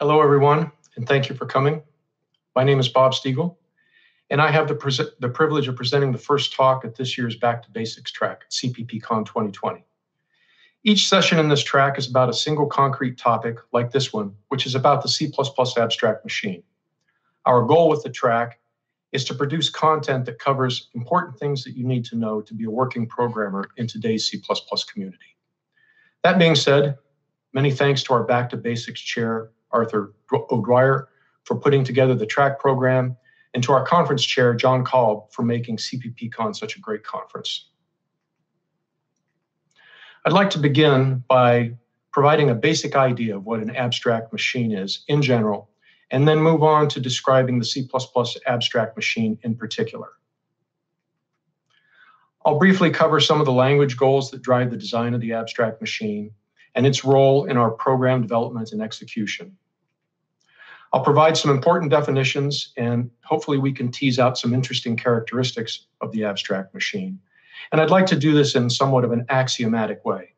Hello, everyone, and thank you for coming. My name is Bob Steagall, and I have the, the privilege of presenting the first talk at this year's Back to Basics track at CPPCon 2020. Each session in this track is about a single concrete topic, like this one, which is about the C++ abstract machine. Our goal with the track is to produce content that covers important things that you need to know to be a working programmer in today's C++ community. That being said, many thanks to our Back to Basics chair, Arthur O'Dwyer, for putting together the track program, and to our conference chair, Jon Kalb, for making CPPCon such a great conference. I'd like to begin by providing a basic idea of what an abstract machine is in general, and then move on to describing the C++ abstract machine in particular. I'll briefly cover some of the language goals that drive the design of the abstract machine and its role in our program development and execution. I'll provide some important definitions and hopefully we can tease out some interesting characteristics of the abstract machine. And I'd like to do this in somewhat of an axiomatic way.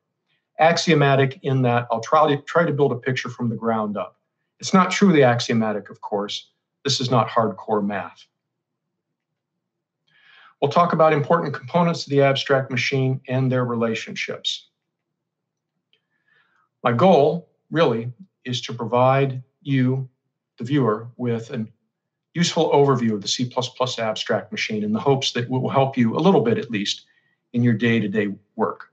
Axiomatic in that I'll try to, try to build a picture from the ground up. It's not truly axiomatic, of course. This is not hardcore math. We'll talk about important components of the abstract machine and their relationships. My goal, really, is to provide you, the viewer, with a useful overview of the C++ abstract machine in the hopes that it will help you a little bit at least in your day-to-day work.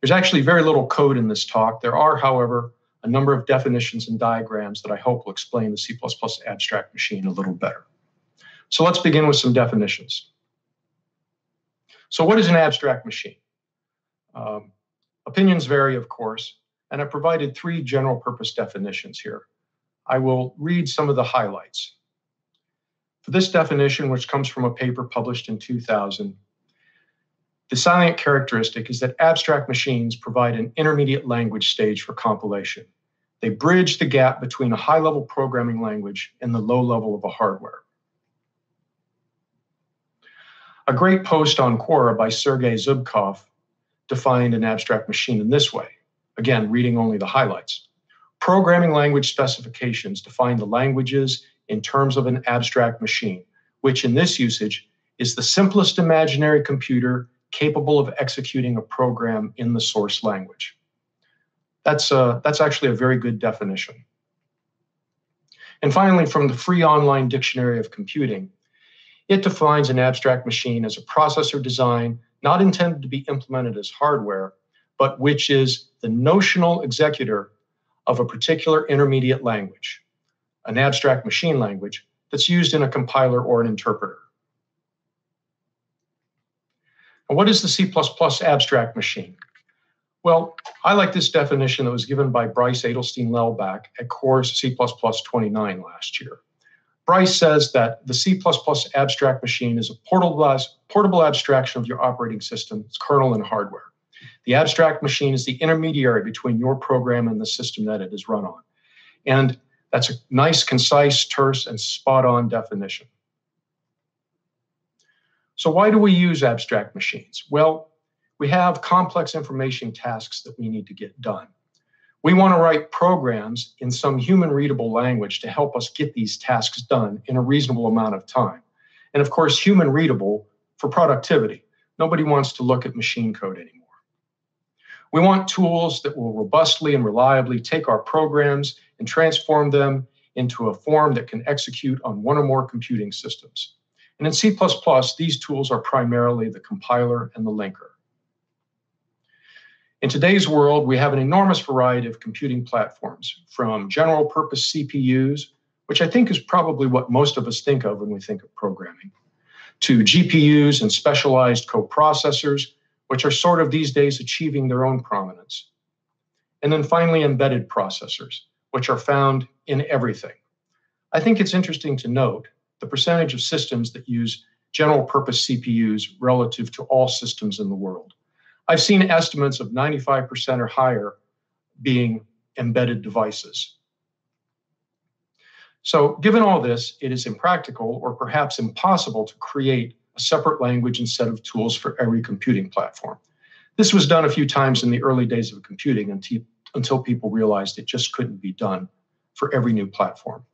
There's actually very little code in this talk. There are, however, a number of definitions and diagrams that I hope will explain the C++ abstract machine a little better. So let's begin with some definitions. So what is an abstract machine? Um, opinions vary, of course, and I provided three general purpose definitions here. I will read some of the highlights. For this definition, which comes from a paper published in 2000, the salient characteristic is that abstract machines provide an intermediate language stage for compilation. They bridge the gap between a high level programming language and the low level of a hardware. A great post on Quora by Sergei Zubkov defined an abstract machine in this way. Again, reading only the highlights. Programming language specifications define the languages in terms of an abstract machine, which in this usage is the simplest imaginary computer capable of executing a program in the source language. That's, uh, that's actually a very good definition. And finally, from the Free Online Dictionary of Computing, it defines an abstract machine as a processor design not intended to be implemented as hardware, but which is the notional executor of a particular intermediate language, an abstract machine language that's used in a compiler or an interpreter. And what is the C++ abstract machine? Well, I like this definition that was given by Bryce Adelstein Lelbach at Core's C++ 29 last year. Bryce says that the C++ abstract machine is a portable, portable abstraction of your operating system, its kernel and hardware. The abstract machine is the intermediary between your program and the system that it is run on. And that's a nice, concise, terse, and spot on definition. So why do we use abstract machines? Well, we have complex information tasks that we need to get done. We want to write programs in some human readable language to help us get these tasks done in a reasonable amount of time. And of course, human readable for productivity. Nobody wants to look at machine code anymore. We want tools that will robustly and reliably take our programs and transform them into a form that can execute on one or more computing systems. And in C++, these tools are primarily the compiler and the linker. In today's world, we have an enormous variety of computing platforms, from general purpose CPUs, which I think is probably what most of us think of when we think of programming, to GPUs and specialized coprocessors, which are sort of these days achieving their own prominence. And then finally, embedded processors, which are found in everything. I think it's interesting to note the percentage of systems that use general purpose CPUs relative to all systems in the world. I've seen estimates of 95% or higher being embedded devices. So, given all this, it is impractical or perhaps impossible to create a separate language and set of tools for every computing platform. This was done a few times in the early days of computing until, until people realized it just couldn't be done for every new platform.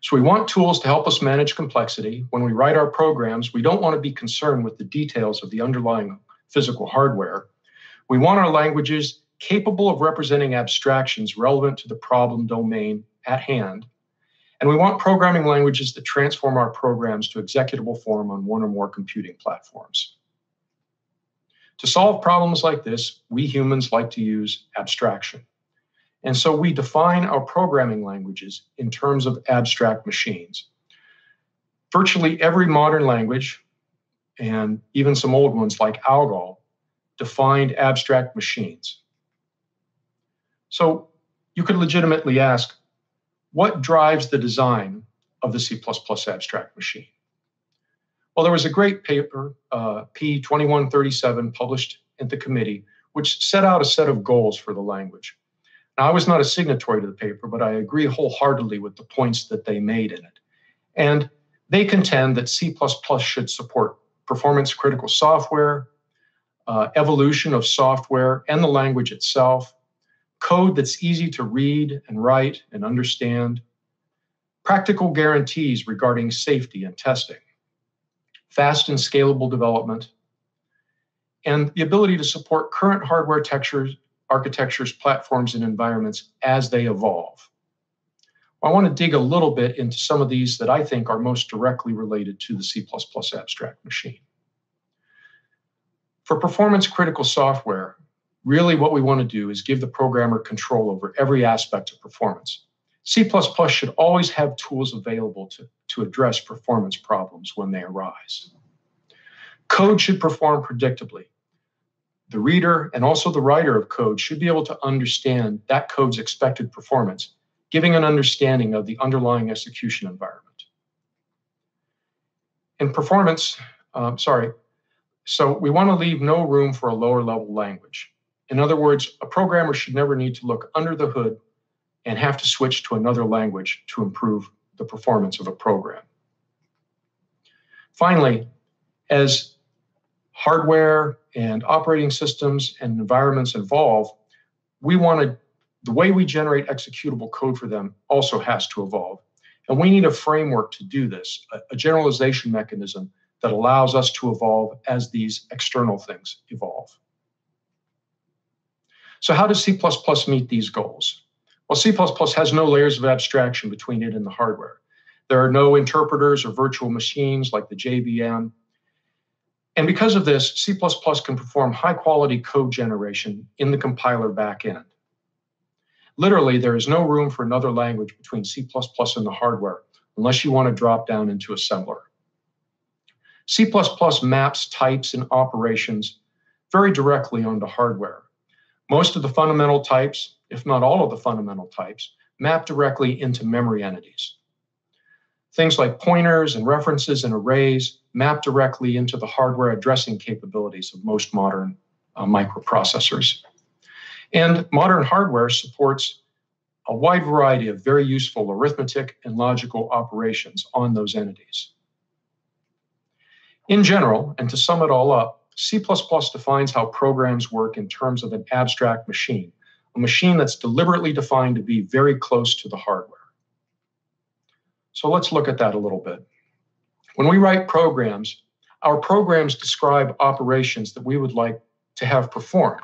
So we want tools to help us manage complexity. When we write our programs, we don't want to be concerned with the details of the underlying physical hardware. We want our languages capable of representing abstractions relevant to the problem domain at hand. And we want programming languages that transform our programs to executable form on one or more computing platforms. To solve problems like this, we humans like to use abstraction. And so we define our programming languages in terms of abstract machines. Virtually every modern language, and even some old ones like ALGOL, defined abstract machines. So you could legitimately ask, what drives the design of the C++ abstract machine? Well, there was a great paper, uh, P2137, published at the committee, which set out a set of goals for the language. Now, I was not a signatory to the paper, but I agree wholeheartedly with the points that they made in it. And they contend that C++ should support performance critical software, uh, evolution of software and the language itself, code that's easy to read and write and understand, practical guarantees regarding safety and testing, fast and scalable development, and the ability to support current hardware textures, architectures, platforms, and environments as they evolve. I want to dig a little bit into some of these that I think are most directly related to the C++ abstract machine. For performance critical software, really what we want to do is give the programmer control over every aspect of performance. C++ should always have tools available to, to address performance problems when they arise. Code should perform predictably, the reader and also the writer of code should be able to understand that code's expected performance, giving an understanding of the underlying execution environment. In performance, um, sorry, so we want to leave no room for a lower level language. In other words, a programmer should never need to look under the hood and have to switch to another language to improve the performance of a program. Finally, as hardware and operating systems and environments evolve, we want to, the way we generate executable code for them also has to evolve. And we need a framework to do this, a, a generalization mechanism that allows us to evolve as these external things evolve. So, how does C++ meet these goals? Well, C++ has no layers of abstraction between it and the hardware. There are no interpreters or virtual machines like the JVM and because of this, C++ can perform high quality code generation in the compiler backend. Literally, there is no room for another language between C++ and the hardware unless you want to drop down into assembler. C++ maps types and operations very directly onto hardware. Most of the fundamental types, if not all of the fundamental types, map directly into memory entities. Things like pointers and references and arrays map directly into the hardware addressing capabilities of most modern uh, microprocessors. And modern hardware supports a wide variety of very useful arithmetic and logical operations on those entities. In general, and to sum it all up, C++ defines how programs work in terms of an abstract machine, a machine that's deliberately defined to be very close to the hardware. So let's look at that a little bit. When we write programs, our programs describe operations that we would like to have performed.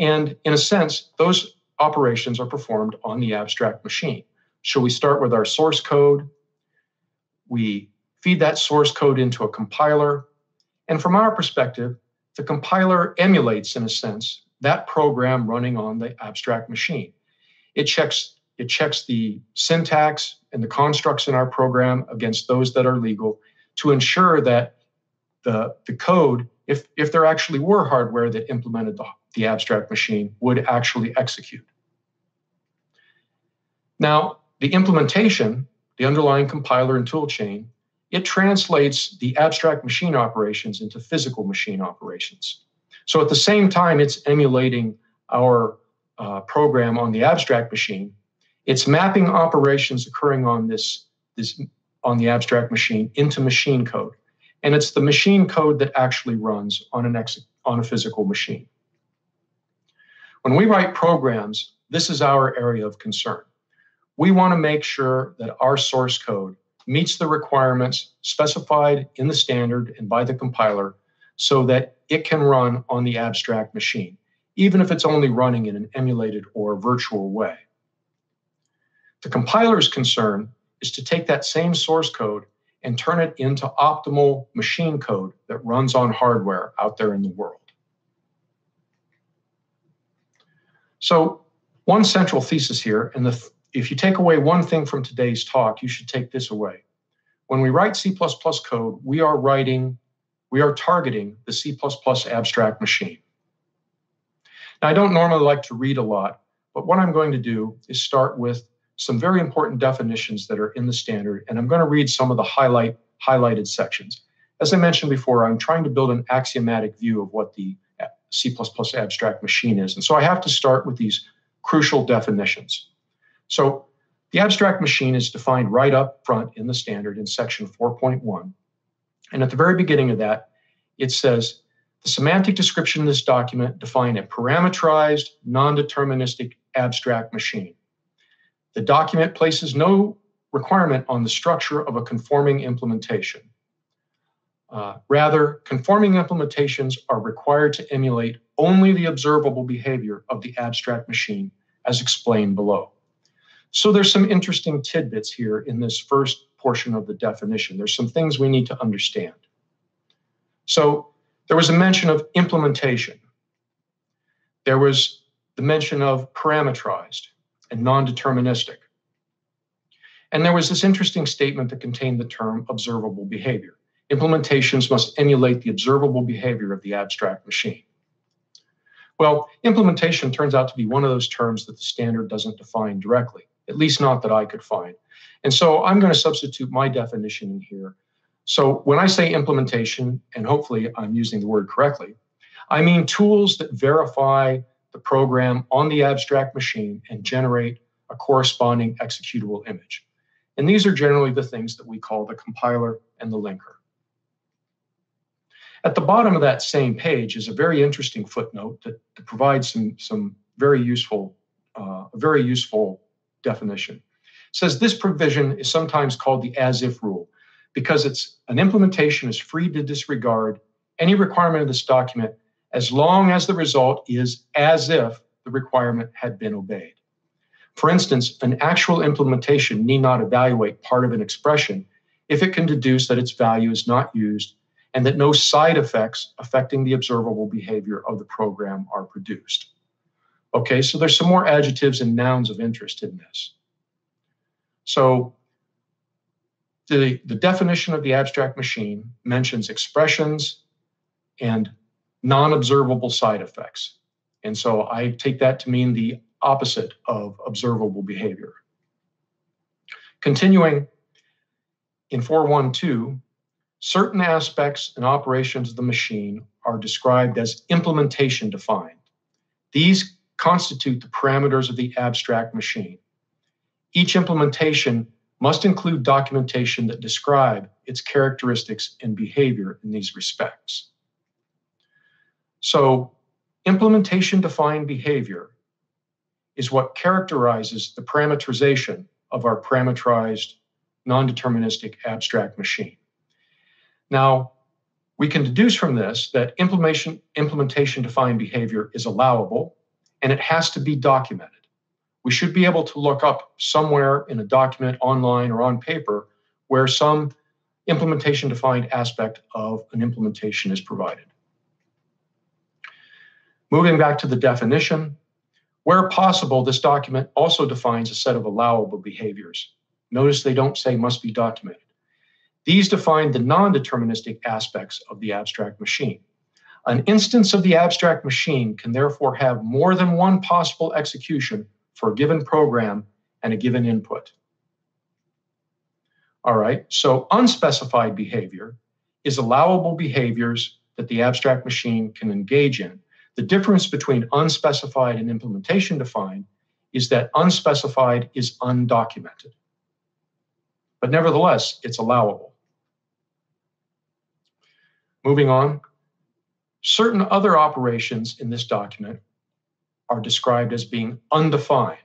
And in a sense, those operations are performed on the abstract machine. So we start with our source code, we feed that source code into a compiler, and from our perspective, the compiler emulates, in a sense, that program running on the abstract machine. It checks, it checks the syntax and the constructs in our program against those that are legal to ensure that the, the code, if, if there actually were hardware that implemented the, the abstract machine, would actually execute. Now, the implementation, the underlying compiler and toolchain, it translates the abstract machine operations into physical machine operations. So at the same time, it's emulating our uh, program on the abstract machine. It's mapping operations occurring on this, this on the abstract machine into machine code. And it's the machine code that actually runs on, an ex- on a physical machine. When we write programs, this is our area of concern. We want to make sure that our source code meets the requirements specified in the standard and by the compiler so that it can run on the abstract machine, even if it's only running in an emulated or virtual way. The compiler's concern is to take that same source code and turn it into optimal machine code that runs on hardware out there in the world. So, one central thesis here, and the, if you take away one thing from today's talk, you should take this away. When we write C++ code, we are writing, we are targeting the C++ abstract machine. Now, I don't normally like to read a lot, but what I'm going to do is start with some very important definitions that are in the standard, and I'm going to read some of the highlight highlighted sections. As I mentioned before, I'm trying to build an axiomatic view of what the uh, C++ abstract machine is. And so I have to start with these crucial definitions. So the abstract machine is defined right up front in the standard in section 4.1. And at the very beginning of that, it says the semantic description of this document define a parameterized, non-deterministic abstract machine. The document places no requirement on the structure of a conforming implementation. Uh, rather, conforming implementations are required to emulate only the observable behavior of the abstract machine, as explained below. So there's some interesting tidbits here in this first portion of the definition. There's some things we need to understand. So there was a mention of implementation. There was the mention of parameterized and non-deterministic. And there was this interesting statement that contained the term observable behavior. Implementations must emulate the observable behavior of the abstract machine. Well, implementation turns out to be one of those terms that the standard doesn't define directly, at least not that I could find. And so I'm going to substitute my definition in here. So when I say implementation, and hopefully I'm using the word correctly, I mean tools that verify the program on the abstract machine and generate a corresponding executable image. And these are generally the things that we call the compiler and the linker. At the bottom of that same page is a very interesting footnote that, that provides some, some very useful, uh, very useful definition. It says this provision is sometimes called the as if rule because it's an implementation is free to disregard any requirement of this document as long as the result is as if the requirement had been obeyed. For instance, an actual implementation need not evaluate part of an expression if it can deduce that its value is not used and that no side effects affecting the observable behavior of the program are produced. Okay, so there's some more adjectives and nouns of interest in this. So the, the definition of the abstract machine mentions expressions and non-observable side effects. And so I take that to mean the opposite of observable behavior. Continuing in 412, certain aspects and operations of the machine are described as implementation defined. These constitute the parameters of the abstract machine. Each implementation must include documentation that describe its characteristics and behavior in these respects. So, implementation defined behavior is what characterizes the parameterization of our parameterized non deterministic abstract machine. Now, we can deduce from this that implementation, implementation defined behavior is allowable and it has to be documented. We should be able to look up somewhere in a document online or on paper where some implementation defined aspect of an implementation is provided. Moving back to the definition, where possible, this document also defines a set of allowable behaviors. Notice they don't say must be documented. These define the non deterministic aspects of the abstract machine. An instance of the abstract machine can therefore have more than one possible execution for a given program and a given input. All right, so unspecified behavior is allowable behaviors that the abstract machine can engage in. The difference between unspecified and implementation defined is that unspecified is undocumented. But nevertheless, it's allowable. Moving on, certain other operations in this document are described as being undefined.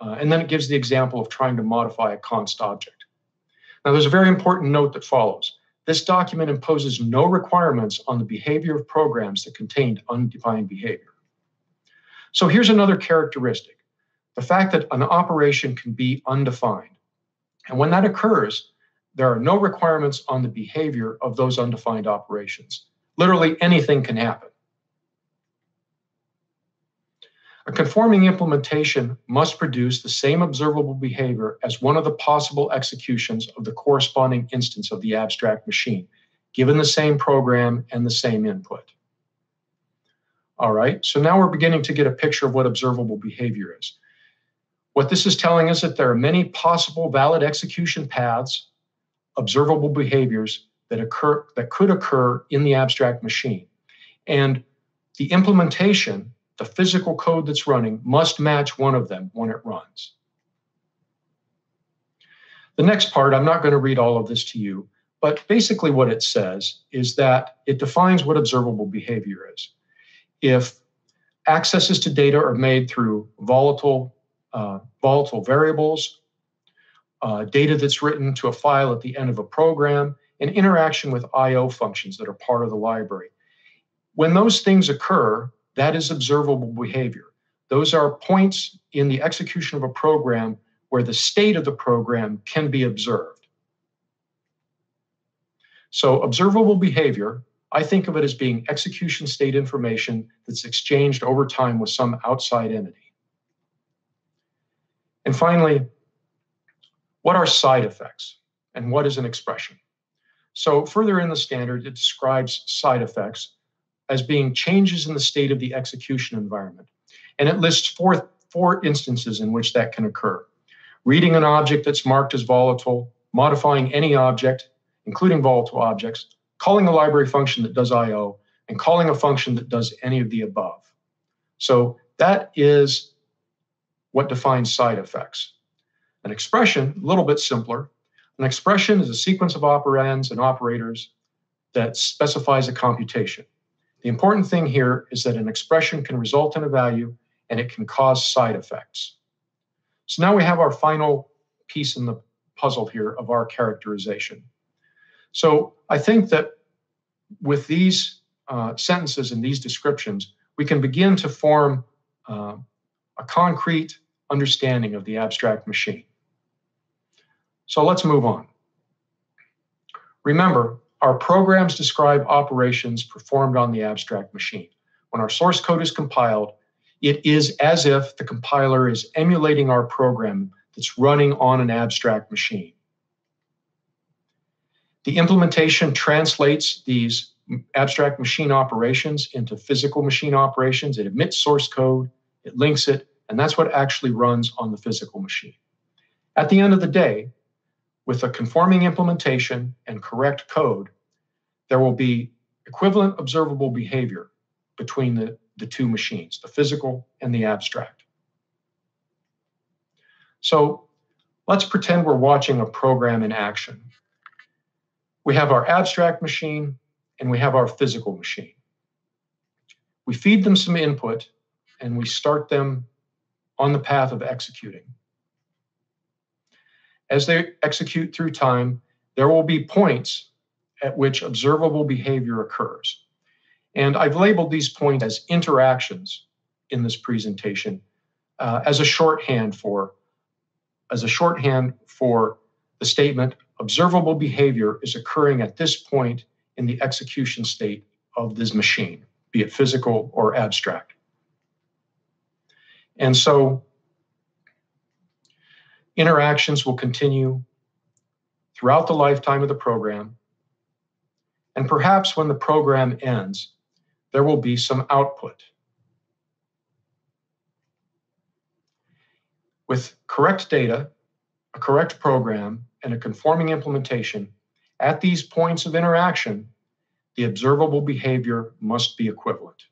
Uh, and then it gives the example of trying to modify a const object. Now, there's a very important note that follows. This document imposes no requirements on the behavior of programs that contained undefined behavior. So here's another characteristic the fact that an operation can be undefined. And when that occurs, there are no requirements on the behavior of those undefined operations. Literally anything can happen. A conforming implementation must produce the same observable behavior as one of the possible executions of the corresponding instance of the abstract machine, given the same program and the same input. All right, so now we're beginning to get a picture of what observable behavior is. What this is telling us is that there are many possible valid execution paths, observable behaviors that occur that could occur in the abstract machine. And the implementation the physical code that's running must match one of them when it runs. The next part, I'm not going to read all of this to you, but basically what it says is that it defines what observable behavior is. If accesses to data are made through volatile, uh, volatile variables, uh, data that's written to a file at the end of a program, and interaction with I.O. functions that are part of the library. When those things occur, that is observable behavior. Those are points in the execution of a program where the state of the program can be observed. So, observable behavior, I think of it as being execution state information that's exchanged over time with some outside entity. And finally, what are side effects and what is an expression? So, further in the standard, it describes side effects as being changes in the state of the execution environment. And it lists four, four instances in which that can occur reading an object that's marked as volatile, modifying any object, including volatile objects, calling a library function that does I/O, and calling a function that does any of the above. So that is what defines side effects. An expression, a little bit simpler. An expression is a sequence of operands and operators that specifies a computation. The important thing here is that an expression can result in a value and it can cause side effects. So now we have our final piece in the puzzle here of our characterization. So I think that with these uh, sentences and these descriptions, we can begin to form uh, a concrete understanding of the abstract machine. So let's move on. Remember, our programs describe operations performed on the abstract machine. When our source code is compiled, it is as if the compiler is emulating our program that's running on an abstract machine. The implementation translates these abstract machine operations into physical machine operations. It emits source code, it links it, and that's what actually runs on the physical machine. At the end of the day, with a conforming implementation and correct code, there will be equivalent observable behavior between the, the two machines, the physical and the abstract. So let's pretend we're watching a program in action. We have our abstract machine and we have our physical machine. We feed them some input and we start them on the path of executing. As they execute through time, there will be points at which observable behavior occurs. And I've labeled these points as interactions in this presentation uh, as a shorthand for as a shorthand for the statement observable behavior is occurring at this point in the execution state of this machine, be it physical or abstract. And so Interactions will continue throughout the lifetime of the program. And perhaps when the program ends, there will be some output. With correct data, a correct program, and a conforming implementation, at these points of interaction, the observable behavior must be equivalent.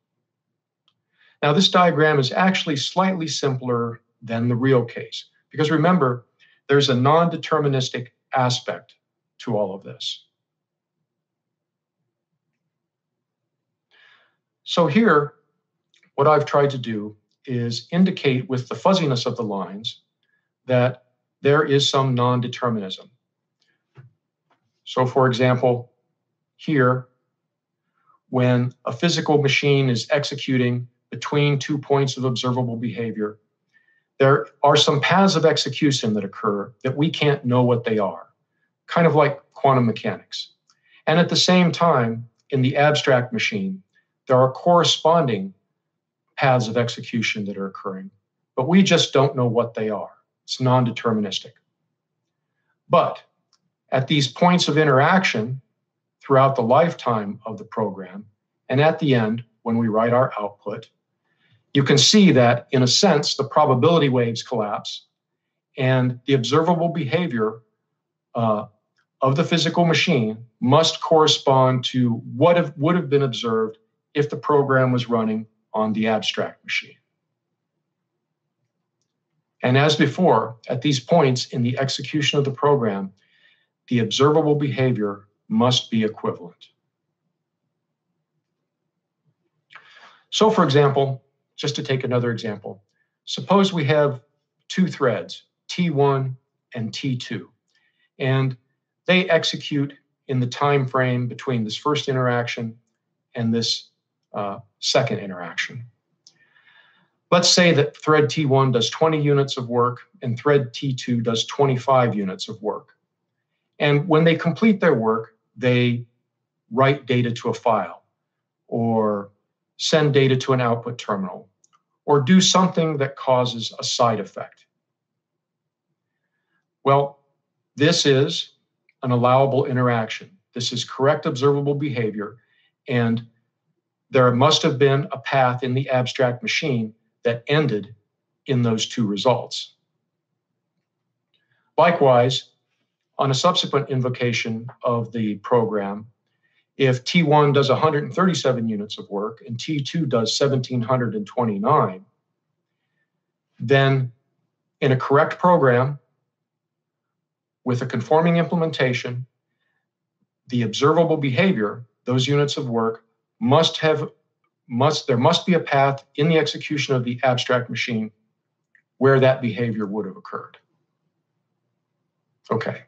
Now, this diagram is actually slightly simpler than the real case. Because remember, there's a non deterministic aspect to all of this. So, here, what I've tried to do is indicate with the fuzziness of the lines that there is some non-determinism. So for example, here, when a physical machine is executing between two points of observable behavior, there are some paths of execution that occur that we can't know what they are, kind of like quantum mechanics. And at the same time, in the abstract machine, there are corresponding paths of execution that are occurring, but we just don't know what they are. It's non deterministic. But at these points of interaction throughout the lifetime of the program, and at the end, when we write our output, you can see that, in a sense, the probability waves collapse and the observable behavior uh, of the physical machine must correspond to what have, would have been observed if the program was running on the abstract machine. And as before, at these points in the execution of the program, the observable behavior must be equivalent. So, for example, just to take another example, suppose we have two threads, T1 and T2, and they execute in the time frame between this first interaction and this uh, second interaction. Let's say that thread T1 does 20 units of work and thread T2 does 25 units of work. And when they complete their work, they write data to a file or send data to an output terminal or do something that causes a side effect. Well, this is an allowable interaction. This is correct observable behavior, and there must have been a path in the abstract machine that ended in those two results. Likewise, on a subsequent invocation of the program, if T1 does 137 units of work and T2 does 1729, then in a correct program with a conforming implementation, the observable behavior, those units of work, must have must there must be a path in the execution of the abstract machine where that behavior would have occurred. Okay.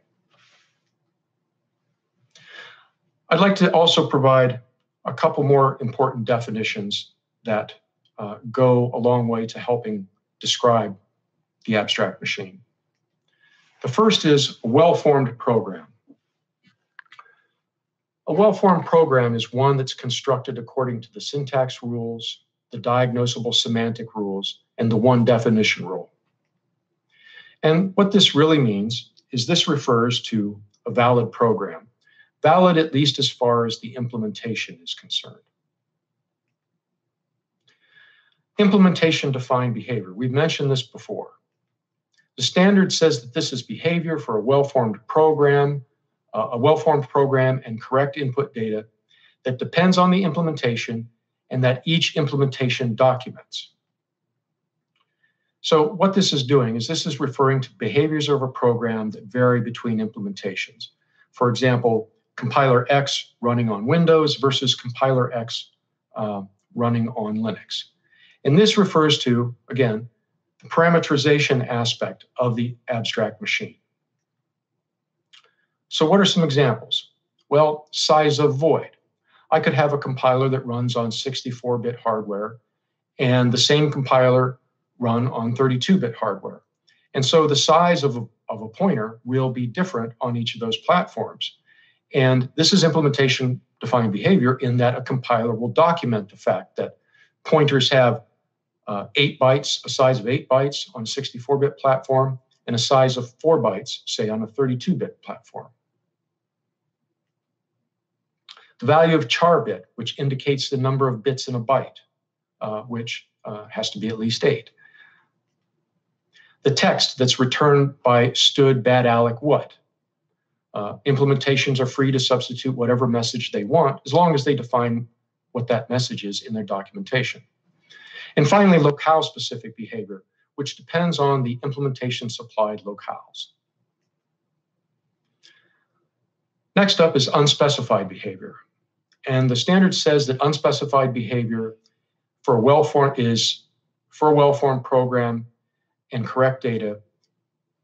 I'd like to also provide a couple more important definitions that uh, go a long way to helping describe the abstract machine. The first is a well-formed program. A well-formed program is one that's constructed according to the syntax rules, the diagnosable semantic rules, and the one definition rule. And what this really means is this refers to a valid program, valid at least as far as the implementation is concerned. Implementation defined behavior. We've mentioned this before. The standard says that this is behavior for a well-formed program, uh, a well-formed program and correct input data that depends on the implementation and that each implementation documents. So what this is doing is this is referring to behaviors of a program that vary between implementations. For example, compiler X running on Windows versus compiler X uh, running on Linux. And this refers to, again, the parameterization aspect of the abstract machine. So what are some examples? Well, size of void. I could have a compiler that runs on 64-bit hardware and the same compiler run on 32-bit hardware. And so the size of of a pointer will be different on each of those platforms. And this is implementation defined behavior in that a compiler will document the fact that pointers have uh, eight bytes, a size of eight bytes on a 64 bit platform, and a size of four bytes, say, on a 32 bit platform. The value of char bit, which indicates the number of bits in a byte, uh, which uh, has to be at least eight. The text that's returned by std::bad_alloc what. Uh, implementations are free to substitute whatever message they want as long as they define what that message is in their documentation. And finally, locale specific behavior, which depends on the implementation supplied locales. Next up is unspecified behavior. And the standard says that unspecified behavior for a well-formed is for a well-formed program and correct data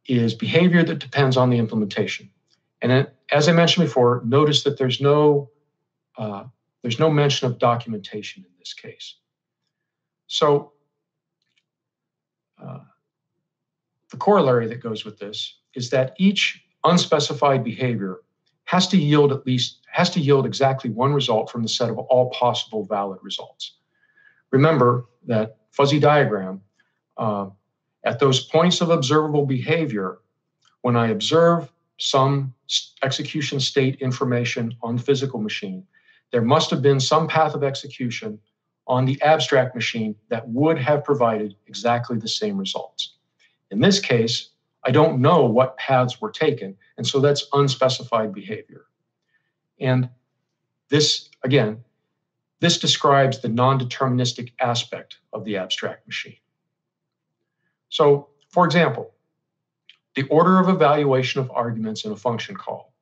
is behavior that depends on the implementation. And it, as I mentioned before, notice that there's no uh, there's no mention of documentation in this case. So uh, the corollary that goes with this is that each unspecified behavior has to yield at least has to yield exactly one result from the set of all possible valid results. Remember that fuzzy diagram uh, at those points of observable behavior, when I observe some execution state information on the physical machine, there must have been some path of execution on the abstract machine that would have provided exactly the same results. In this case, I don't know what paths were taken, and so that's unspecified behavior. And this, again, this describes the non-deterministic aspect of the abstract machine. So, for example, the order of evaluation of arguments in a function call.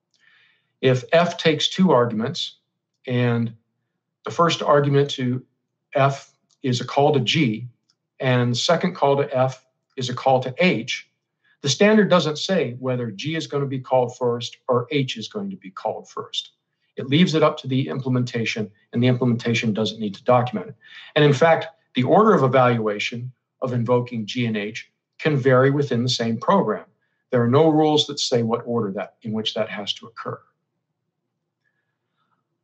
If f takes two arguments and the first argument to f is a call to g and second call to f is a call to h, the standard doesn't say whether G is going to be called first or H is going to be called first. It leaves it up to the implementation, and the implementation doesn't need to document it. And in fact, the order of evaluation of invoking G and H can vary within the same program. There are no rules that say what order that in which that has to occur.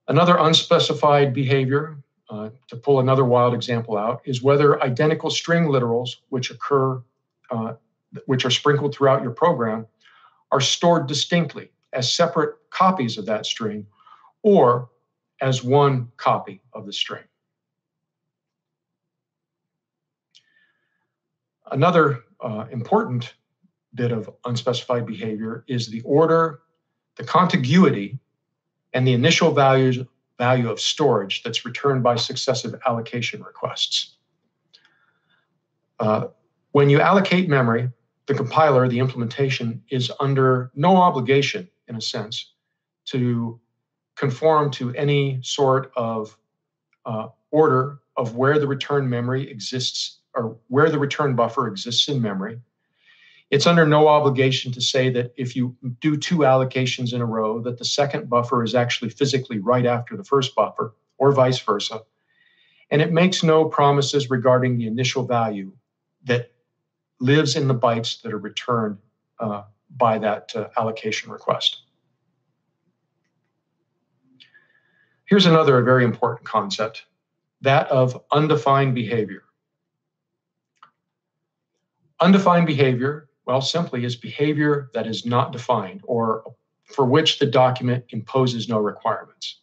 Another unspecified behavior, uh, to pull another wild example out, is whether identical string literals, which occur uh, which are sprinkled throughout your program, are stored distinctly as separate copies of that string or as one copy of the string. Another uh, important bit of unspecified behavior is the order, the contiguity, and the initial values, value of storage that's returned by successive allocation requests. Uh, when you allocate memory, the compiler, the implementation, is under no obligation, in a sense, to conform to any sort of uh, order of where the return memory exists or where the return buffer exists in memory. It's under no obligation to say that if you do two allocations in a row, that the second buffer is actually physically right after the first buffer, or vice versa. And it makes no promises regarding the initial value that lives in the bytes that are returned uh, by that uh, allocation request. Here's another very important concept, that of undefined behavior. Undefined behavior, well, simply is behavior that is not defined or for which the document imposes no requirements.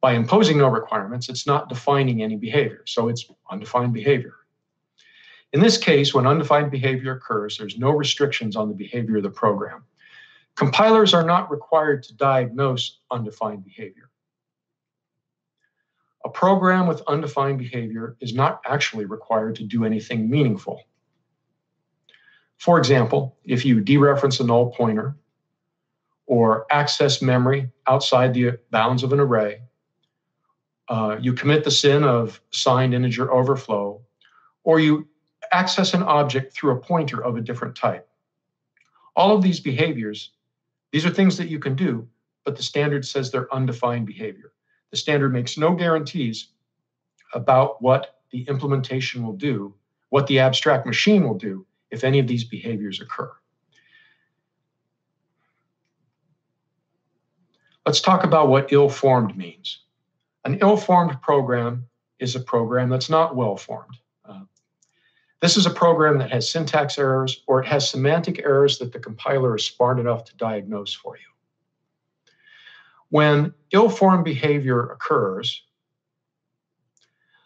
By imposing no requirements, it's not defining any behavior, so it's undefined behavior. In this case, when undefined behavior occurs, there's no restrictions on the behavior of the program. Compilers are not required to diagnose undefined behavior. A program with undefined behavior is not actually required to do anything meaningful. For example, if you dereference a null pointer or access memory outside the bounds of an array, uh, you commit the sin of signed integer overflow, or you access an object through a pointer of a different type. All of these behaviors, these are things that you can do, but the standard says they're undefined behavior. The standard makes no guarantees about what the implementation will do, what the abstract machine will do if any of these behaviors occur. Let's talk about what ill-formed means. An ill-formed program is a program that's not well-formed. Uh, this is a program that has syntax errors or it has semantic errors that the compiler is smart enough to diagnose for you. When ill-formed behavior occurs,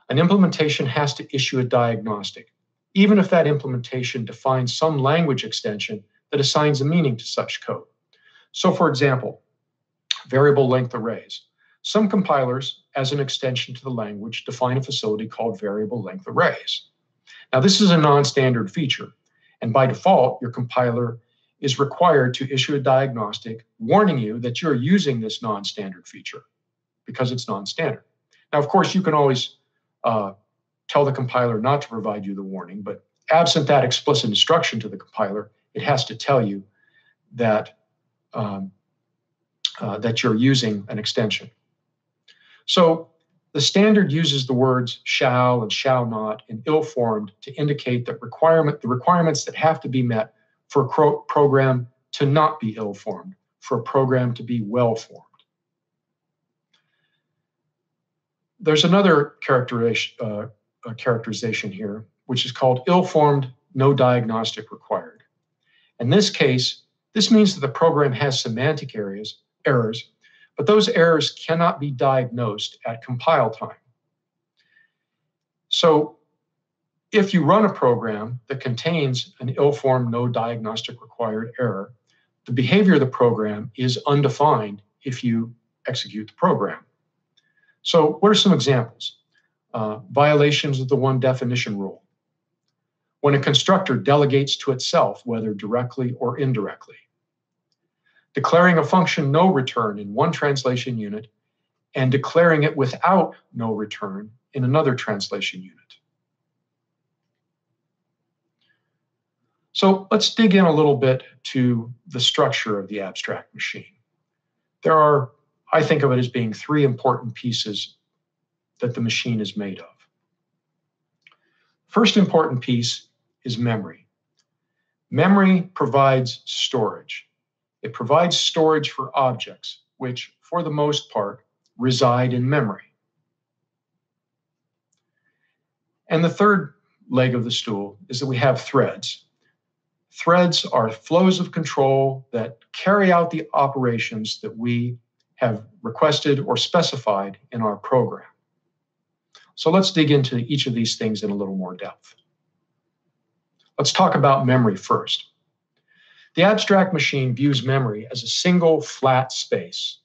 an implementation has to issue a diagnostic, even if that implementation defines some language extension that assigns a meaning to such code. So for example, variable length arrays. Some compilers, as an extension to the language, define a facility called variable length arrays. Now, this is a non-standard feature, and by default, your compiler is required to issue a diagnostic warning you that you're using this non-standard feature because it's non-standard. Now, of course, you can always uh, tell the compiler not to provide you the warning, but absent that explicit instruction to the compiler, it has to tell you that um, uh, that you're using an extension. So the standard uses the words shall and shall not in ill-formed to indicate that requirement the requirements that have to be met for a program to not be ill-formed, for a program to be well-formed. There's another characterization, uh, characterization here, which is called ill-formed, no diagnostic required. In this case, this means that the program has semantic areas, errors, but those errors cannot be diagnosed at compile time. So if you run a program that contains an ill-formed, no diagnostic required error, the behavior of the program is undefined if you execute the program. So what are some examples? Uh, violations of the one definition rule. When a constructor delegates to itself, whether directly or indirectly declaring a function noreturn in one translation unit and declaring it without noreturn in another translation unit. So let's dig in a little bit to the structure of the abstract machine. There are, I think of it as being three important pieces that the machine is made of. First important piece is memory. Memory provides storage. It provides storage for objects, which, for the most part, reside in memory. And the third leg of the stool is that we have threads. Threads are flows of control that carry out the operations that we have requested or specified in our program. So let's dig into each of these things in a little more depth. Let's talk about memory first. The abstract machine views memory as a single flat space.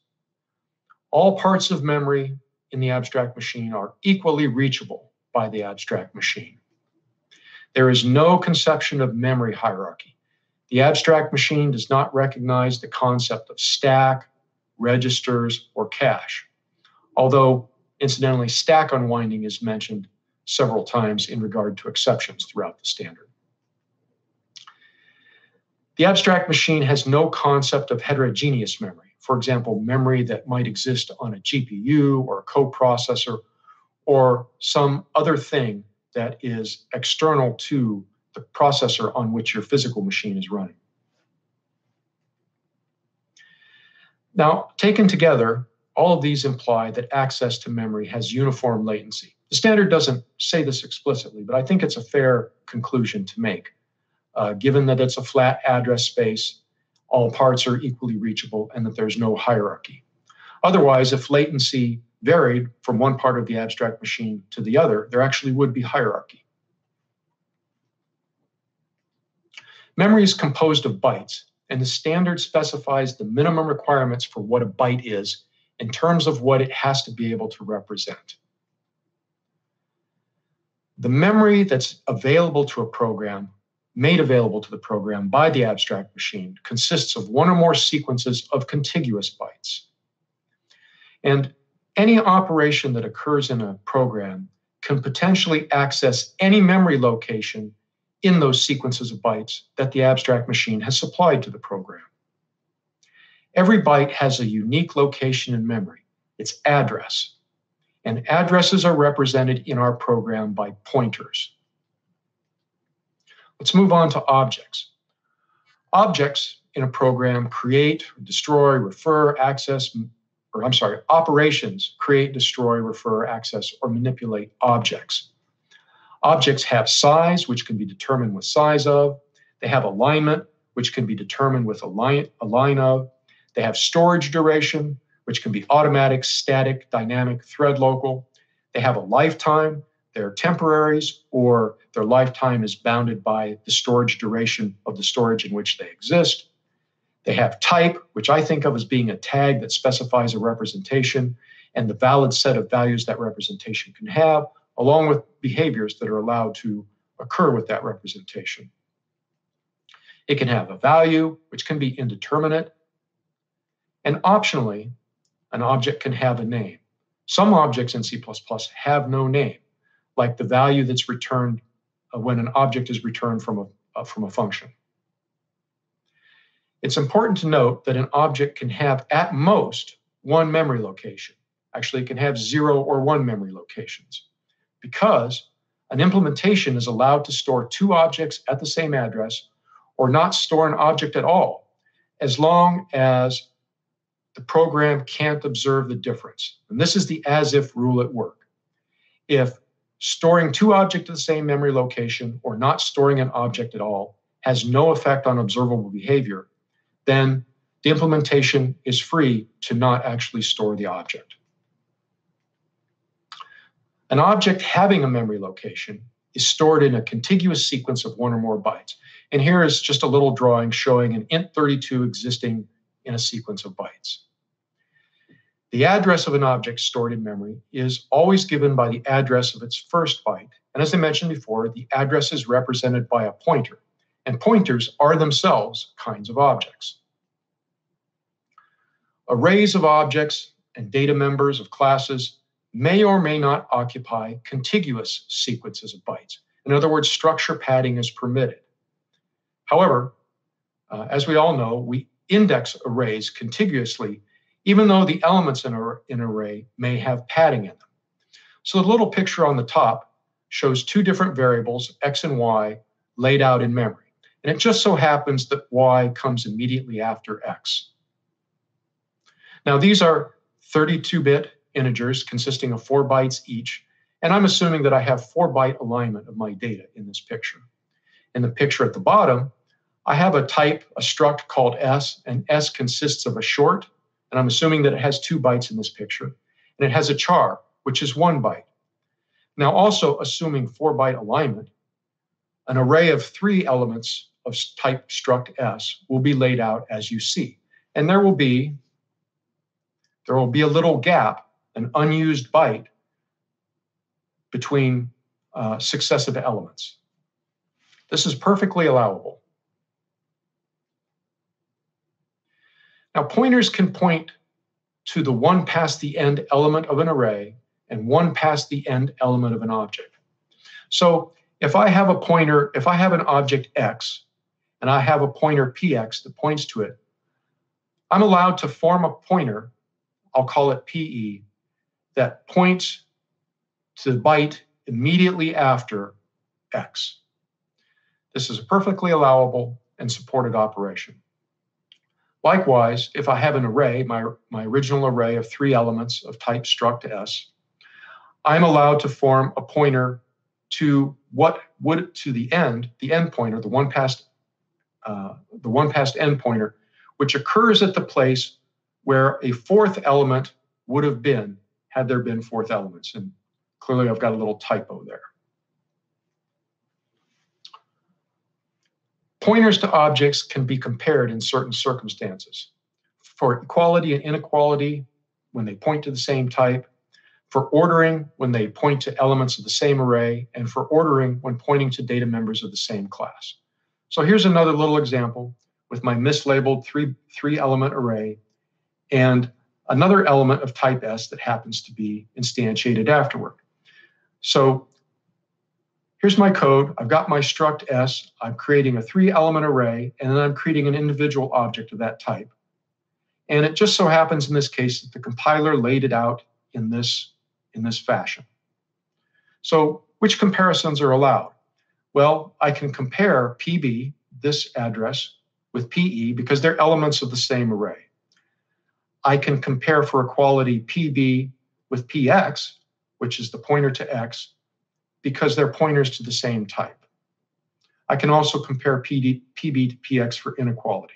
All parts of memory in the abstract machine are equally reachable by the abstract machine. There is no conception of memory hierarchy. The abstract machine does not recognize the concept of stack, registers, or cache. Although, incidentally, stack unwinding is mentioned several times in regard to exceptions throughout the standard. The abstract machine has no concept of heterogeneous memory. For example, memory that might exist on a GPU or a coprocessor or some other thing that is external to the processor on which your physical machine is running. Now, taken together, all of these imply that access to memory has uniform latency. The standard doesn't say this explicitly, but I think it's a fair conclusion to make uh, given that it's a flat address space, all parts are equally reachable, and that there's no hierarchy. Otherwise, if latency varied from one part of the abstract machine to the other, there actually would be hierarchy. Memory is composed of bytes, and the standard specifies the minimum requirements for what a byte is in terms of what it has to be able to represent. The memory that's available to a program made available to the program by the abstract machine consists of one or more sequences of contiguous bytes. And any operation that occurs in a program can potentially access any memory location in those sequences of bytes that the abstract machine has supplied to the program. Every byte has a unique location in memory, its address. And addresses are represented in our program by pointers. Let's move on to objects. Objects in a program create, destroy, refer, access, or I'm sorry, operations create, destroy, refer, access, or manipulate objects. Objects have size, which can be determined with sizeof. They have alignment, which can be determined with align, line, alignof. They have storage duration, which can be automatic, static, dynamic, thread local. They have a lifetime, they're temporaries or their lifetime is bounded by the storage duration of the storage in which they exist. They have type, which I think of as being a tag that specifies a representation and the valid set of values that representation can have, along with behaviors that are allowed to occur with that representation. It can have a value, which can be indeterminate. And optionally, an object can have a name. Some objects in C++ have no name like the value that's returned uh, when an object is returned from a, uh, from a function. It's important to note that an object can have at most one memory location. Actually, it can have zero or one memory locations because an implementation is allowed to store two objects at the same address or not store an object at all as long as the program can't observe the difference. And this is the as if rule at work. If storing two objects at the same memory location or not storing an object at all has no effect on observable behavior, then the implementation is free to not actually store the object. An object having a memory location is stored in a contiguous sequence of one or more bytes. And here is just a little drawing showing an int32 existing in a sequence of bytes. The address of an object stored in memory is always given by the address of its first byte. And as I mentioned before, the address is represented by a pointer, and pointers are themselves kinds of objects. Arrays of objects and data members of classes may or may not occupy contiguous sequences of bytes. In other words, structure padding is permitted. However, uh, as we all know, we index arrays contiguously, even though the elements in, an array may have padding in them. So the little picture on the top shows two different variables, x and y, laid out in memory. And it just so happens that y comes immediately after x. Now, these are 32 bit integers consisting of four bytes each. And I'm assuming that I have four byte alignment of my data in this picture. In the picture at the bottom, I have a type, a struct called S, and S consists of a short, and I'm assuming that it has two bytes in this picture, and it has a char, which is one byte. Now, also assuming four byte alignment, an array of three elements of type struct S will be laid out as you see. And there will be there will be a little gap an unused byte between uh, successive elements. This is perfectly allowable. Now, pointers can point to the one past the end element of an array and one past the end element of an object. So if I have a pointer, if I have an object X and I have a pointer PX that points to it, I'm allowed to form a pointer, I'll call it PE, that points to the byte immediately after X. This is a perfectly allowable and supported operation. Likewise, if I have an array, my, my original array of three elements of type struct S, I'm allowed to form a pointer to what would to the end, the end pointer, the one past uh, the one past end pointer, which occurs at the place where a fourth element would have been had there been fourth elements. And clearly I've got a little typo there. Pointers to objects can be compared in certain circumstances. For equality and inequality, when they point to the same type, for ordering when they point to elements of the same array, and for ordering when pointing to data members of the same class. So here's another little example with my mislabeled three, three element array and another element of type S that happens to be instantiated afterward. So here's my code. I've got my struct S. I'm creating a three element array, and then I'm creating an individual object of that type. And it just so happens in this case that the compiler laid it out in this, in this fashion. So which comparisons are allowed? Well, I can compare PB, this address, with PE because they're elements of the same array. I can compare for equality PB with PX, which is the pointer to X, because they're pointers to the same type. I can also compare PD, PB to PX for inequality.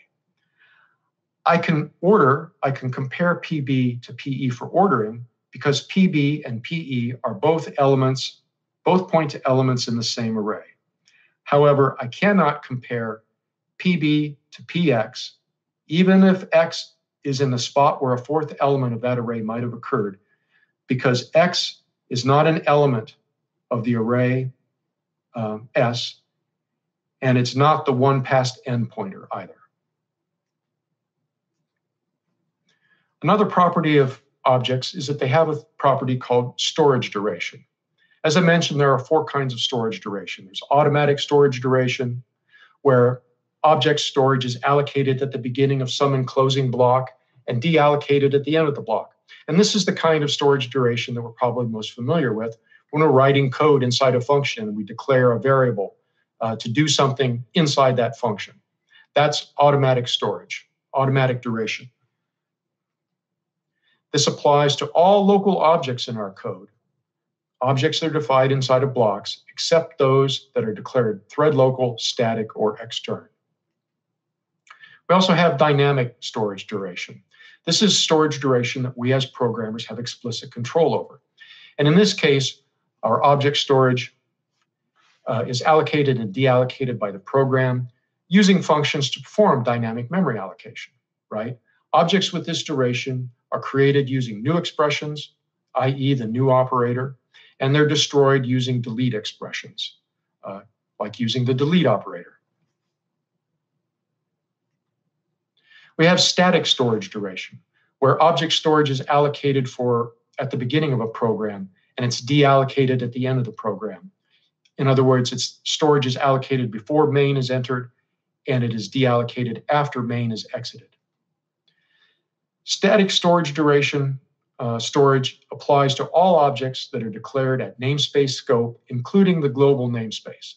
I can order, I can compare PB to PE for ordering because PB and PE are both elements, both point to elements in the same array. However, I cannot compare PB to PX, even if X is in the spot where a fourth element of that array might have occurred because X is not an element of the array um, S, and it's not the one past end pointer either. Another property of objects is that they have a property called storage duration. As I mentioned, there are four kinds of storage duration. There's automatic storage duration, where object storage is allocated at the beginning of some enclosing block and deallocated at the end of the block. And this is the kind of storage duration that we're probably most familiar with when we're writing code inside a function we declare a variable uh, to do something inside that function. That's automatic storage, automatic duration. This applies to all local objects in our code, objects that are defined inside of blocks, except those that are declared thread local, static, or extern. We also have dynamic storage duration. This is storage duration that we as programmers have explicit control over. And in this case, our object storage uh, is allocated and deallocated by the program using functions to perform dynamic memory allocation, right? Objects with this duration are created using new expressions, i.e., the new operator, and they're destroyed using delete expressions, uh, like using the delete operator. We have static storage duration, where object storage is allocated for at the beginning of a program and it's deallocated at the end of the program. In other words, its storage is allocated before main is entered and it is deallocated after main is exited. Static storage duration uh, storage applies to all objects that are declared at namespace scope, including the global namespace.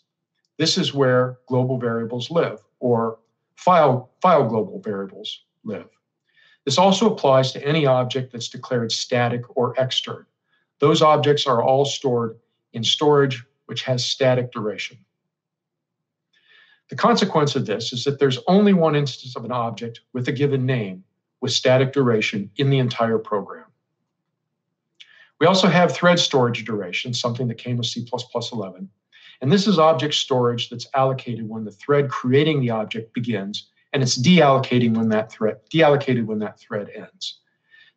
This is where global variables live, or file, file global variables live. This also applies to any object that's declared static or extern. Those objects are all stored in storage which has static duration. The consequence of this is that there's only one instance of an object with a given name with static duration in the entire program. We also have thread storage duration, something that came with C++11. And this is object storage that's allocated when the thread creating the object begins, and it's deallocating when that thread deallocated when that thread ends.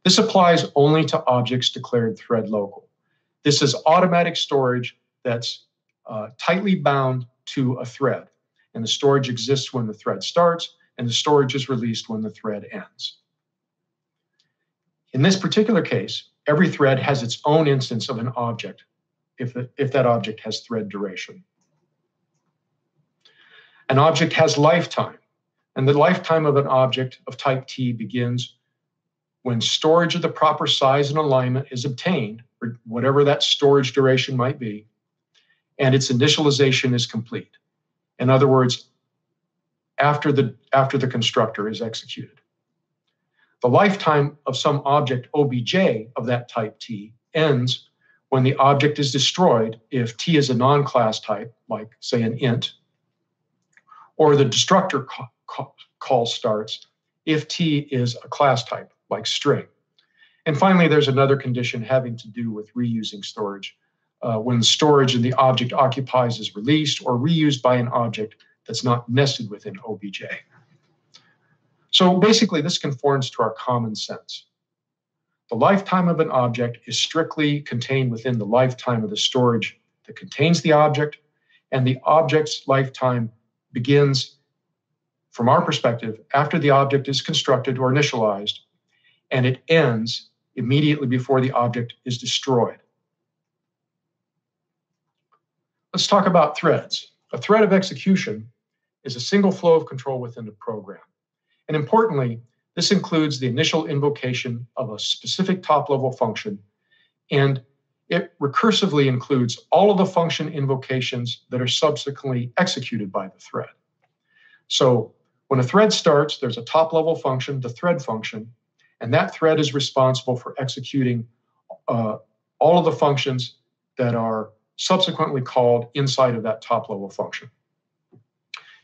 This applies only to objects declared thread local. This is automatic storage that's uh, tightly bound to a thread, and the storage exists when the thread starts, and the storage is released when the thread ends. In this particular case, every thread has its own instance of an object if, the, if that object has thread duration. An object has lifetime, and the lifetime of an object of type T begins when storage of the proper size and alignment is obtained, or whatever that storage duration might be, and its initialization is complete. In other words, after the, after the constructor is executed. The lifetime of some object obj of that type T ends when the object is destroyed if T is a non-class type, like say an int, or the destructor ca- call starts if T is a class type, like string. And finally, there's another condition having to do with reusing storage. Uh, when storage in the object occupies is released or reused by an object that's not nested within obj. So basically, this conforms to our common sense. The lifetime of an object is strictly contained within the lifetime of the storage that contains the object, and the object's lifetime begins, from our perspective, after the object is constructed or initialized, and it ends immediately before the object is destroyed. Let's talk about threads. A thread of execution is a single flow of control within a program. And importantly, this includes the initial invocation of a specific top level function, and it recursively includes all of the function invocations that are subsequently executed by the thread. So when a thread starts, there's a top level function, the thread function, and that thread is responsible for executing uh, all of the functions that are subsequently called inside of that top level function.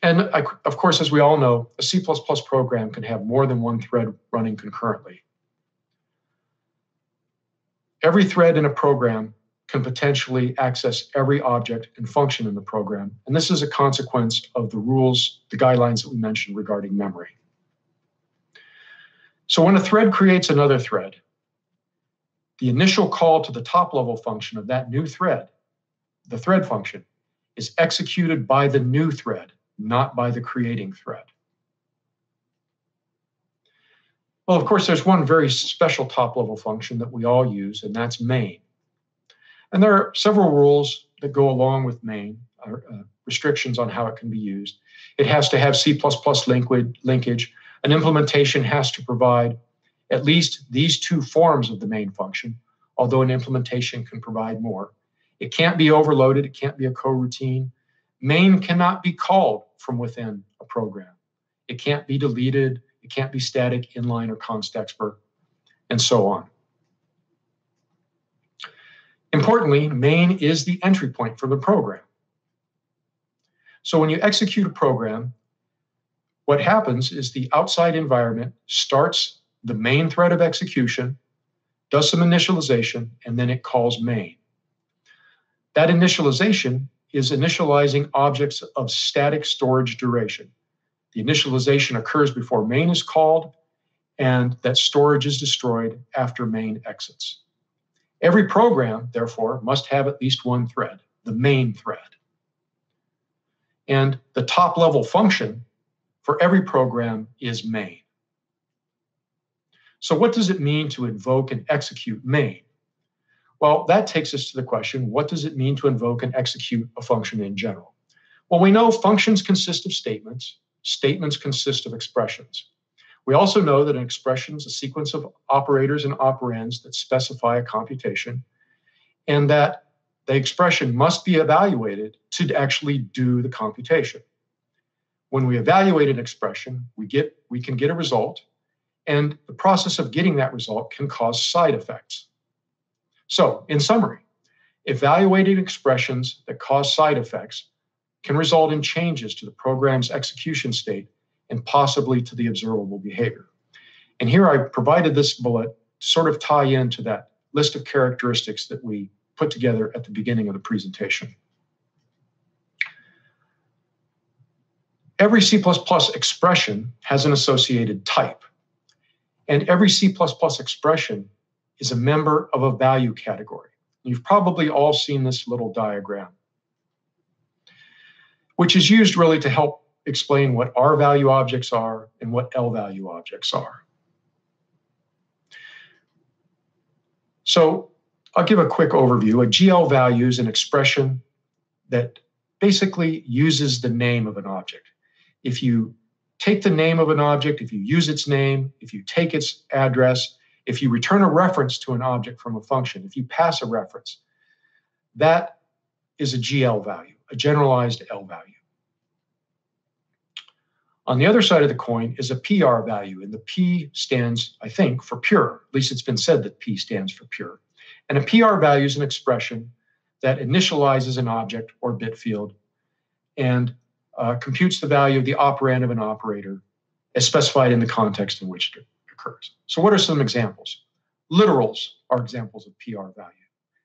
And I, of course, as we all know, a C++ program can have more than one thread running concurrently. Every thread in a program can potentially access every object and function in the program. And this is a consequence of the rules, the guidelines that we mentioned regarding memory. So when a thread creates another thread, the initial call to the top level function of that new thread, the thread function, is executed by the new thread not by the creating thread. Well, of course, there's one very special top level function that we all use, and that's main. And there are several rules that go along with main, uh, uh restrictions on how it can be used. It has to have C++ linkage. An implementation has to provide at least these two forms of the main function, although an implementation can provide more. It can't be overloaded, it can't be a coroutine. Main cannot be called from within a program. It can't be deleted, it can't be static, inline, or constexpr, and so on. Importantly, main is the entry point for the program. So when you execute a program, what happens is the outside environment starts the main thread of execution, does some initialization, and then it calls main. That initialization is initializing objects of static storage duration. The initialization occurs before main is called, and that storage is destroyed after main exits. Every program, therefore, must have at least one thread, the main thread. And the top level function for every program is main. So, what does it mean to invoke and execute main? Well, that takes us to the question what does it mean to invoke and execute a function in general? Well, we know functions consist of statements, statements consist of expressions. We also know that an expression is a sequence of operators and operands that specify a computation, and that the expression must be evaluated to actually do the computation. When we evaluate an expression, we get we can get a result, and the process of getting that result can cause side effects. So, in summary, evaluating expressions that cause side effects can result in changes to the program's execution state and possibly to the observable behavior. And here I provided this bullet to sort of tie into that list of characteristics that we put together at the beginning of the presentation. Every C++ expression has an associated type. And every C++ expression is a member of a value category. You've probably all seen this little diagram, which is used really to help explain what R value objects are and what L value objects are. So I'll give a quick overview. A GL value is an expression that basically uses the name of an object. If you take the name of an object, if you use its name, if you take its address, if you return a reference to an object from a function, if you pass a reference, that is a GL value, a generalized L value. On the other side of the coin is a PR value, and the P stands, I think, for pure. At least it's been said that P stands for pure. And a PR value is an expression that initializes an object or bit field and uh, computes the value of the operand of an operator as specified in the context in which it occurs. So, what are some examples? Literals are examples of PR value.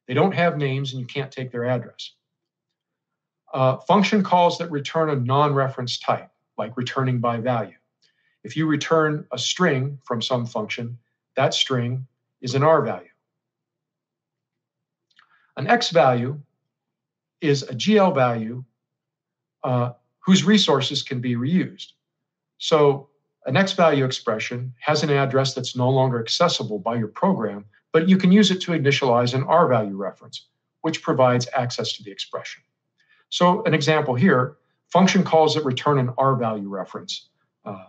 They don't have names and you can't take their address. Uh, function calls that return a non reference type, like returning by value. If you return a string from some function, that string is an R value. An X value is a GL value uh, whose resources can be reused. So an X value expression has an address that's no longer accessible by your program, but you can use it to initialize an R value reference, which provides access to the expression. So an example here, function calls that return an R value reference, uh,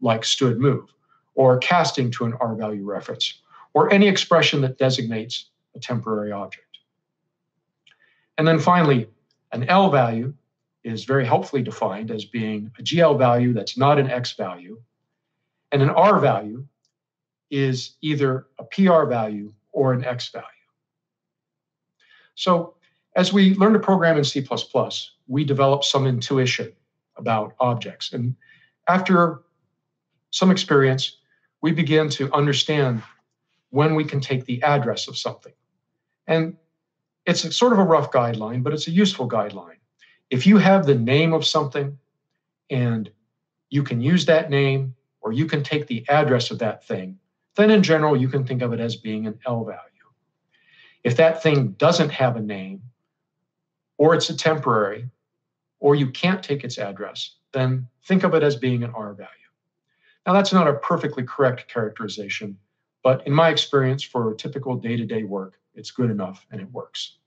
like std::move, or casting to an R value reference, or any expression that designates a temporary object. And then finally, an L value is very helpfully defined as being a GL value that's not an X value. And an R value is either a PR value or an X value. So as we learn to program in C++, we develop some intuition about objects. And after some experience, we begin to understand when we can take the address of something. And it's sort of a rough guideline, but it's a useful guideline. If you have the name of something and you can use that name or you can take the address of that thing, then in general, you can think of it as being an L value. If that thing doesn't have a name, or it's a temporary, or you can't take its address, then think of it as being an R value. Now, that's not a perfectly correct characterization, but in my experience for typical day to day work, it's good enough and it works.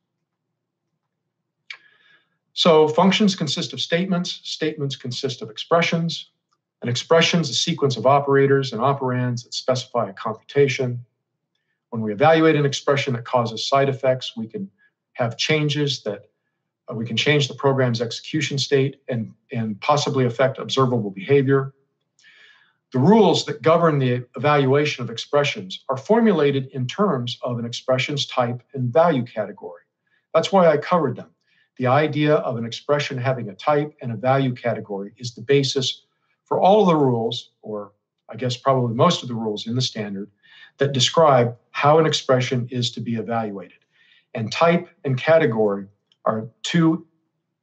So functions consist of statements, statements consist of expressions, an expression is a sequence of operators and operands that specify a computation. When we evaluate an expression that causes side effects, we can have changes that uh, we can change the program's execution state and, and possibly affect observable behavior. The rules that govern the evaluation of expressions are formulated in terms of an expression's type and value category. That's why I covered them. The idea of an expression having a type and a value category is the basis for all of the rules, or I guess probably most of the rules in the standard, that describe how an expression is to be evaluated. And type and category are two,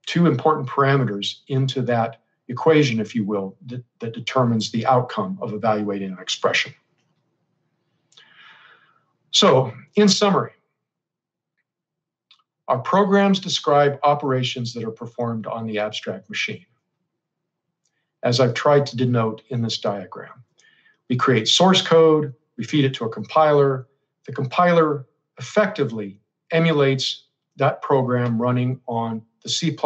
two important parameters into that equation, if you will, that, that determines the outcome of evaluating an expression. So, in summary, our programs describe operations that are performed on the abstract machine, as I've tried to denote in this diagram. We create source code, we feed it to a compiler. The compiler effectively emulates that program running on the C++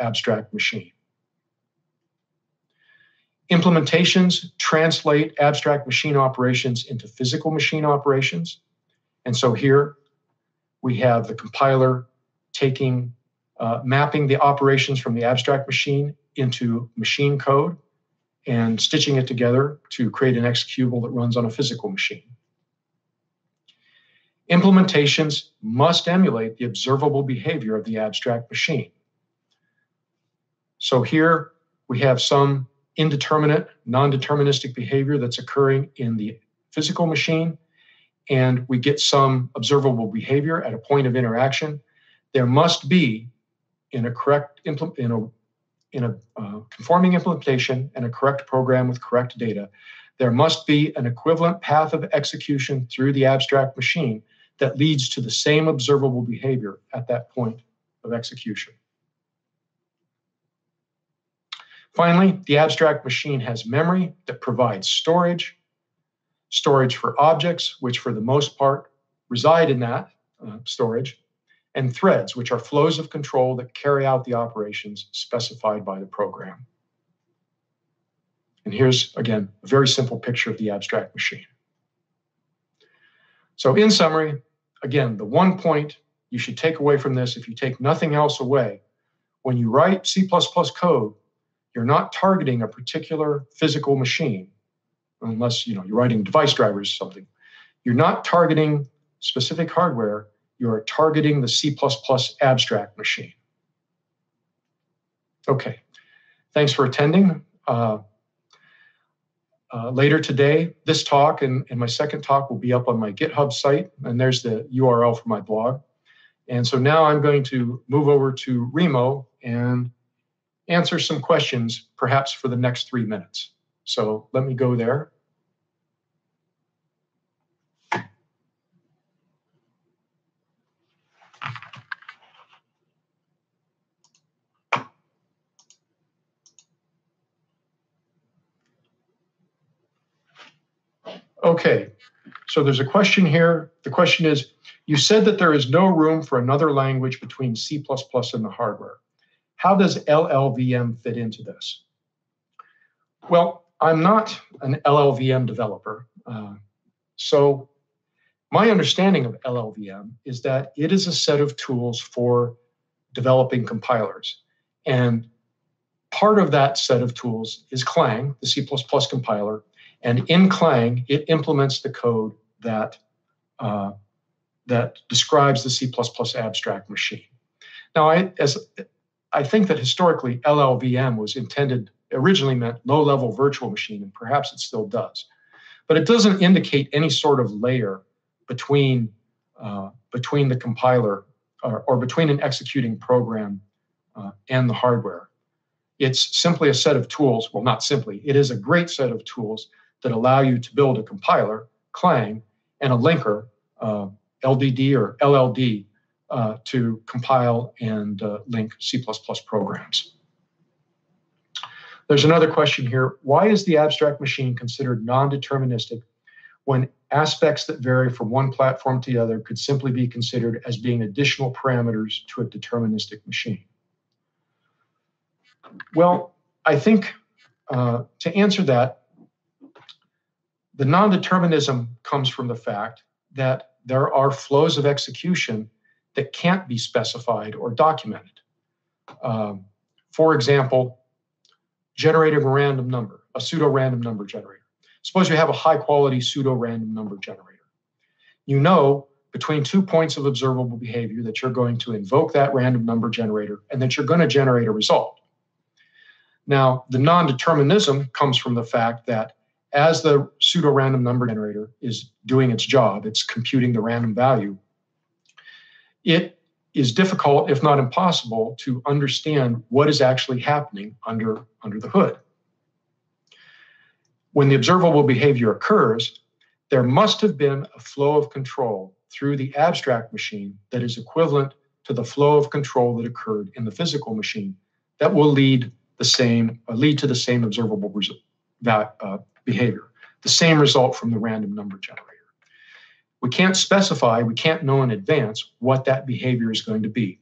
abstract machine. Implementations translate abstract machine operations into physical machine operations. And so here we have the compiler taking, uh, mapping the operations from the abstract machine into machine code and stitching it together to create an executable that runs on a physical machine. Implementations must emulate the observable behavior of the abstract machine. So here we have some indeterminate, non deterministic behavior that's occurring in the physical machine, and we get some observable behavior at a point of interaction, there must be in a correct in a in a uh, conforming implementation and a correct program with correct data, there must be an equivalent path of execution through the abstract machine that leads to the same observable behavior at that point of execution. Finally, the abstract machine has memory that provides storage, storage for objects, which for the most part reside in that uh, storage, and threads, which are flows of control that carry out the operations specified by the program. And here's, again, a very simple picture of the abstract machine. So in summary, again, the one point you should take away from this, if you take nothing else away, when you write C++ code, you're not targeting a particular physical machine unless you know you're writing device drivers or something you're not targeting specific hardware you're targeting the c++ abstract machine okay thanks for attending uh, uh, later today this talk and, and my second talk will be up on my github site and there's the url for my blog and so now i'm going to move over to Remo and answer some questions, perhaps for the next three minutes. So let me go there. Okay, so there's a question here. The question is, you said that there is no room for another language between C++ and the hardware. How does LLVM fit into this? Well, I'm not an LLVM developer. Uh, so my understanding of LLVM is that it is a set of tools for developing compilers. And part of that set of tools is Clang, the C++ compiler. And in Clang, it implements the code that, uh, that describes the C++ abstract machine. Now, I, as I think that historically LLVM was intended, originally meant low level virtual machine, and perhaps it still does. But it doesn't indicate any sort of layer between, uh, between the compiler or, or, between an executing program uh, and the hardware. It's simply a set of tools. Well, not simply, it is a great set of tools that allow you to build a compiler, Clang, and a linker, uh, LDD or LLD, uh, to compile and uh, link C++ programs. There's another question here. Why is the abstract machine considered non-deterministic when aspects that vary from one platform to the other could simply be considered as being additional parameters to a deterministic machine? Well, I think uh, to answer that, the non determinism comes from the fact that there are flows of execution that can't be specified or documented. Um, for example, generating a random number, a pseudo random number generator. Suppose you have a high quality pseudo random number generator. You know between two points of observable behavior that you're going to invoke that random number generator and that you're going to generate a result. Now, the non determinism comes from the fact that as the pseudo random number generator is doing its job, it's computing the random value, it is difficult, if not impossible, to understand what is actually happening under, under the hood. When the observable behavior occurs, there must have been a flow of control through the abstract machine that is equivalent to the flow of control that occurred in the physical machine that will lead the same uh, lead to the same observable uh, behavior, the same result from the random number generator. We can't specify, we can't know in advance what that behavior is going to be.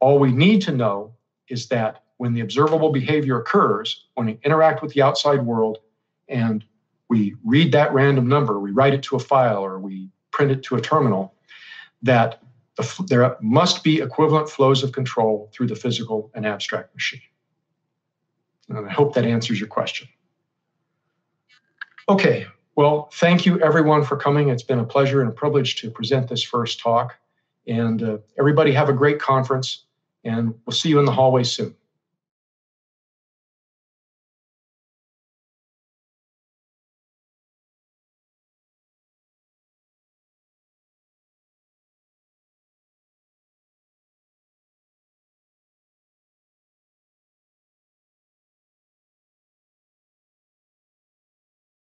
All we need to know is that when the observable behavior occurs, when we interact with the outside world and we read that random number, we write it to a file or we print it to a terminal, that the, there must be equivalent flows of control through the physical and abstract machine. And I hope that answers your question. Okay, well, thank you everyone for coming. It's been a pleasure and a privilege to present this first talk. And uh, everybody have a great conference, and we'll see you in the hallway soon.